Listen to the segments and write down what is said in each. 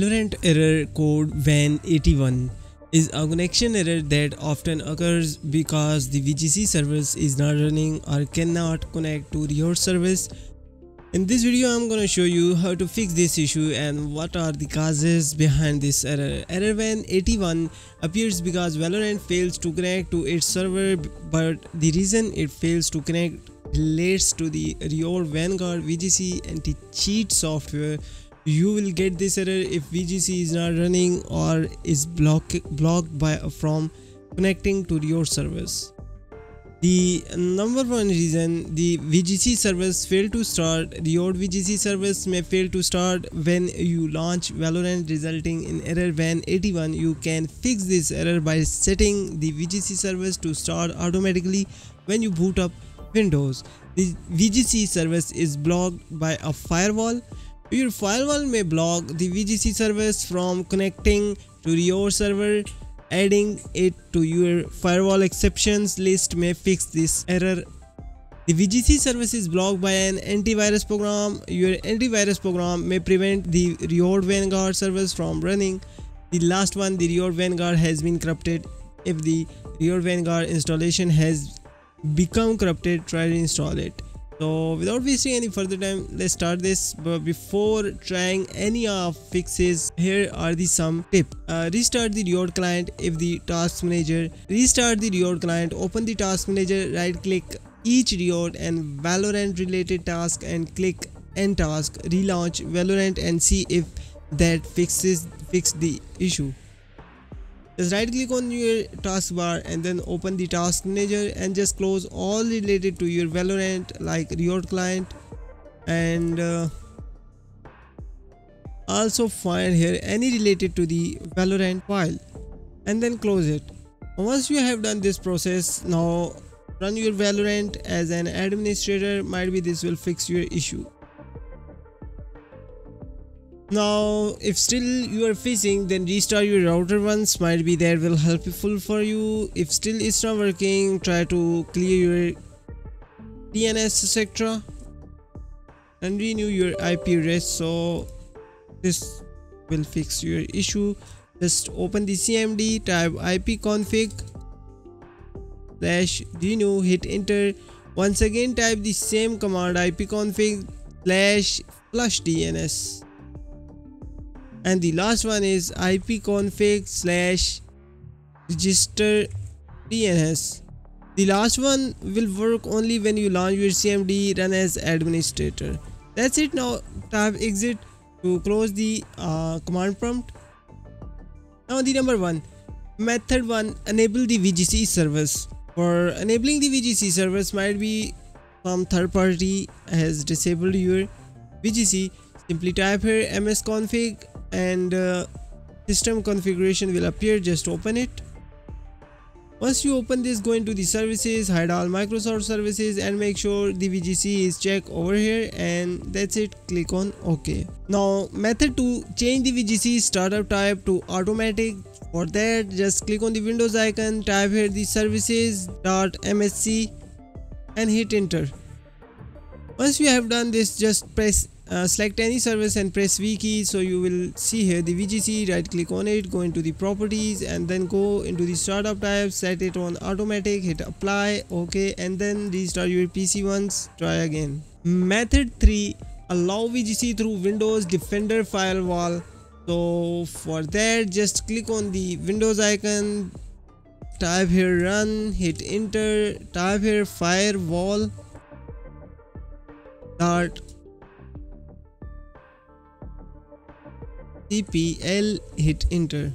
Valorant error code VAN81 is a connection error that often occurs because the VGC service is not running or cannot connect to your service. In this video I'm gonna show you how to fix this issue and what are the causes behind this error. Error VAN81 appears because Valorant fails to connect to its server but the reason it fails to connect relates to the Riot Vanguard VGC anti-cheat software you will get this error if VGC is not running or is block, blocked by from connecting to your service. The number one reason the VGC service failed to start, Riot VGC service may fail to start when you launch Valorant resulting in error VAN81. You can fix this error by setting the VGC service to start automatically when you boot up Windows. The VGC service is blocked by a firewall your firewall may block the VGC service from connecting to your server. Adding it to your firewall exceptions list may fix this error. The VGC service is blocked by an antivirus program. Your antivirus program may prevent the Riot Vanguard service from running. The last one, the Riot Vanguard has been corrupted. If the Riot Vanguard installation has become corrupted, try to install it so without wasting any further time let's start this. But before trying any of fixes here are the some tips uh, restart the Riot client if the task manager restart the Riot client open the task manager right click each Riot and Valorant related task and click end task relaunch Valorant and see if that fixes fix the issue just right click on your taskbar and then open the task manager and just close all related to your Valorant like your client and uh, also find here any related to the Valorant file and then close it. Once you have done this process now run your Valorant as an administrator might be this will fix your issue. Now, if still you are facing, then restart your router once might be that will helpful for you. If still it's not working, try to clear your DNS etc. and renew your IP address so this will fix your issue. Just open the CMD, type ipconfig slash renew, hit enter. Once again type the same command ipconfig slash flush DNS and the last one is ipconfig slash register DNS. The last one will work only when you launch your CMD run as administrator. That's it now type exit to close the uh, command prompt. Now the number one method one enable the VGC service. For enabling the VGC service might be some third party has disabled your VGC simply type here msconfig and uh, system configuration will appear. Just open it. Once you open this go into the services hide all microsoft services and make sure the vgc is checked over here and that's it. Click on ok. Now method to change the vgc startup type to automatic. For that just click on the windows icon type here the services.msc and hit enter. Once you have done this just press uh, select any service and press V key so you will see here the VGC right click on it go into the properties and then go into the startup type set it on automatic hit apply okay and then restart your PC once try again. Method 3 allow VGC through Windows Defender firewall. So for that just click on the Windows icon type here run hit enter type here firewall dot CPL hit enter.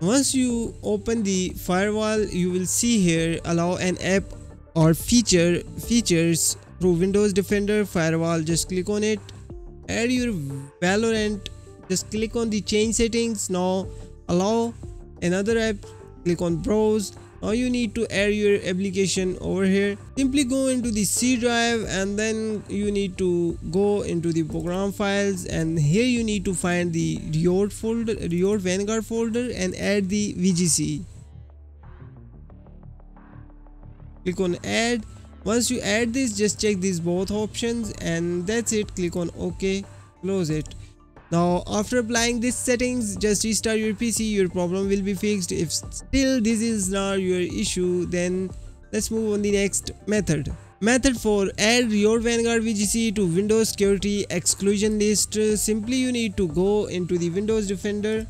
Once you open the firewall, you will see here allow an app or feature features through Windows Defender firewall. Just click on it. Add your Valorant. Just click on the change settings. Now allow another app. Click on browse now you need to add your application over here. Simply go into the c drive and then you need to go into the program files and here you need to find the riot folder riot vanguard folder and add the vgc click on add. Once you add this just check these both options and that's it. Click on ok close it now after applying these settings just restart your pc your problem will be fixed if still this is not your issue then let's move on the next method Method 4 Add your Vanguard VGC to Windows Security Exclusion List. Simply you need to go into the Windows Defender.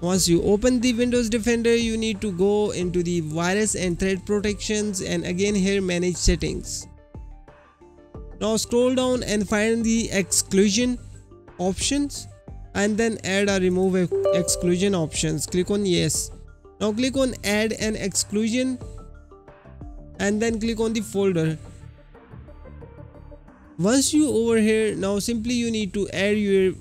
Once you open the Windows Defender, you need to go into the virus and threat protections and again here manage settings. Now scroll down and find the exclusion options and then add or remove exclusion options. Click on yes. Now click on add an exclusion and then click on the folder. Once you over here now simply you need to add your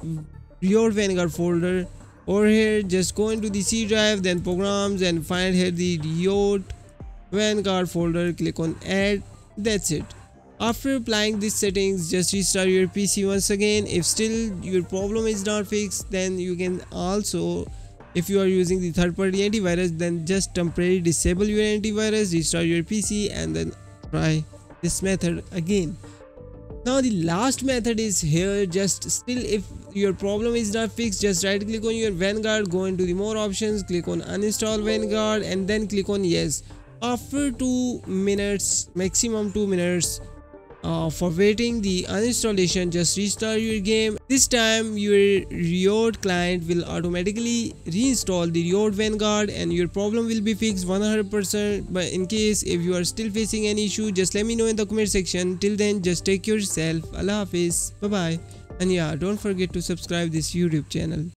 your vanguard folder. Over here just go into the c drive then programs and find here the riot vanguard folder. Click on add. That's it after applying these settings just restart your pc once again. If still your problem is not fixed then you can also if you are using the third-party antivirus then just temporarily disable your antivirus restart your pc and then try this method again. Now the last method is here. Just still if your problem is not fixed just right click on your vanguard go into the more options click on uninstall vanguard and then click on yes. After two minutes maximum two minutes uh, for waiting the uninstallation just restart your game. This time your riot client will automatically reinstall the riot vanguard and your problem will be fixed 100% but in case if you are still facing any issue just let me know in the comment section. Till then just take yourself. Allah hafiz. Bye bye and yeah don't forget to subscribe this youtube channel